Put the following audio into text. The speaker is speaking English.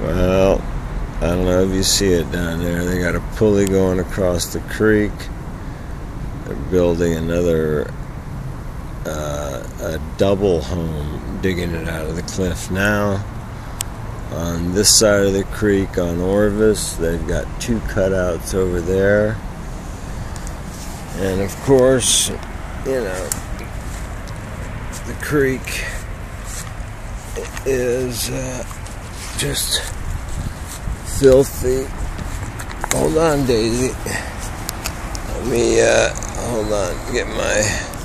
Well, I don't know if you see it down there. They got a pulley going across the creek. They're building another uh, a double home, digging it out of the cliff now. On this side of the creek on Orvis, they've got two cutouts over there. And of course, you know, the creek is uh, just filthy. Hold on, Daisy. Let me, uh, hold on, get my